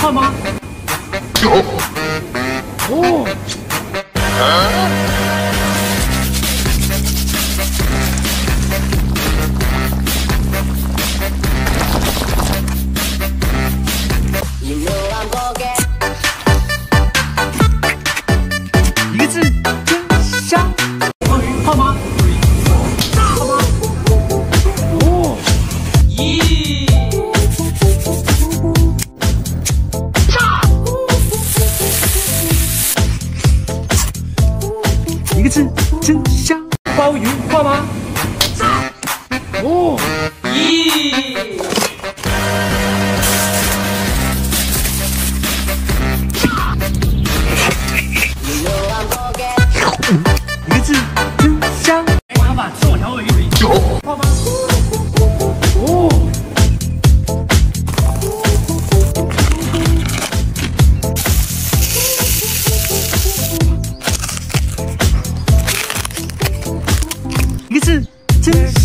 好吗？哦，一，好吗？好吗？哦，一。一个字，真香。鲍鱼挂吗？哦，咦。一个字。distance